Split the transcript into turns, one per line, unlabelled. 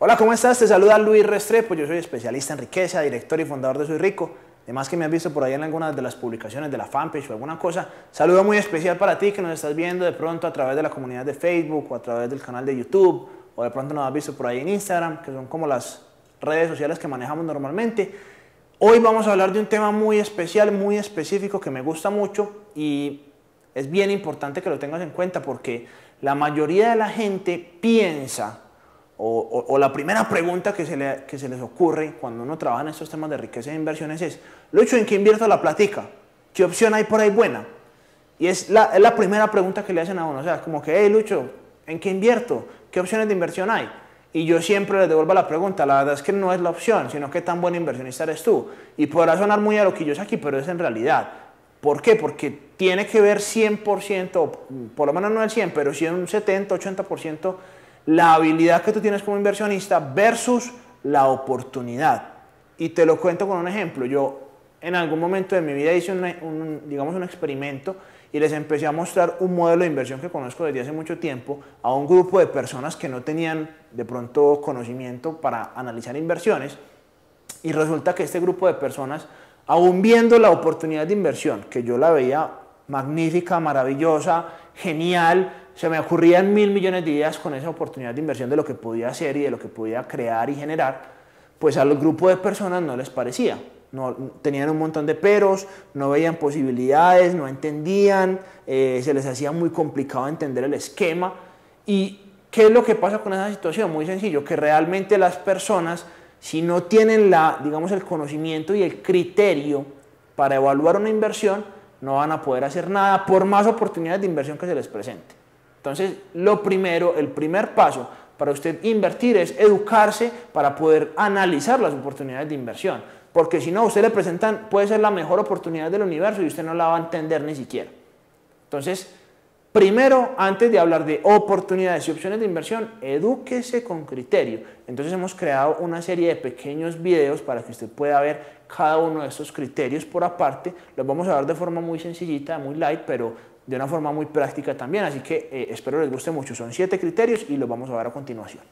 Hola, ¿cómo estás? Te saluda Luis Restrepo, yo soy especialista en riqueza, director y fundador de Soy Rico. Además que me has visto por ahí en algunas de las publicaciones de la fanpage o alguna cosa. Saludo muy especial para ti que nos estás viendo de pronto a través de la comunidad de Facebook o a través del canal de YouTube o de pronto nos has visto por ahí en Instagram, que son como las redes sociales que manejamos normalmente. Hoy vamos a hablar de un tema muy especial, muy específico que me gusta mucho y es bien importante que lo tengas en cuenta porque la mayoría de la gente piensa o, la primera pregunta que se, le, que se, les ocurre cuando uno trabaja en estos temas de riqueza e inversiones es, Lucho, ¿en qué invierto la platica? ¿Qué opción hay por ahí buena? Y es la, es la primera pregunta que le hacen a uno, o sea, como que, hey, Lucho, ¿en qué invierto? ¿Qué opciones de inversión hay? Y yo siempre les devuelvo la pregunta, la verdad es que no es la opción, sino qué tan buen inversionista eres tú. Y podrá sonar muy aroquillos aquí, pero es en realidad. ¿Por qué? Porque tiene que ver 100%, por lo menos no el 100, pero sí un 70, 80% la habilidad que tú tienes como inversionista versus la oportunidad. Y te lo cuento con un ejemplo. Yo en algún momento de mi vida hice un, digamos, un experimento y les empecé a mostrar un modelo de inversión que conozco desde hace mucho tiempo a un grupo de personas que no tenían de pronto conocimiento para analizar inversiones. Y resulta que este grupo de personas, aún viendo la oportunidad de inversión, que yo la veía magnífica, maravillosa, genial, se me ocurrían mil millones de ideas con esa oportunidad de inversión de lo que podía hacer y de lo que podía crear y generar, pues al grupo de personas no les parecía. No, tenían un montón de peros, no veían posibilidades, no entendían, eh, se les hacía muy complicado entender el esquema. ¿Y qué es lo que pasa con esa situación? Muy sencillo, que realmente las personas, si no tienen la, digamos, el conocimiento y el criterio para evaluar una inversión, no van a poder hacer nada por más oportunidades de inversión que se les presente. Entonces, lo primero, el primer paso para usted invertir es educarse para poder analizar las oportunidades de inversión. Porque si no, usted le presentan, puede ser la mejor oportunidad del universo y usted no la va a entender ni siquiera. Entonces, primero, antes de hablar de oportunidades y opciones de inversión, edúquese con criterio. Entonces hemos creado una serie de pequeños videos para que usted pueda ver cada uno de estos criterios por aparte. Los vamos a ver de forma muy sencillita, muy light, pero de una forma muy práctica también, así que eh, espero les guste mucho. Son siete criterios y los vamos a ver a continuación.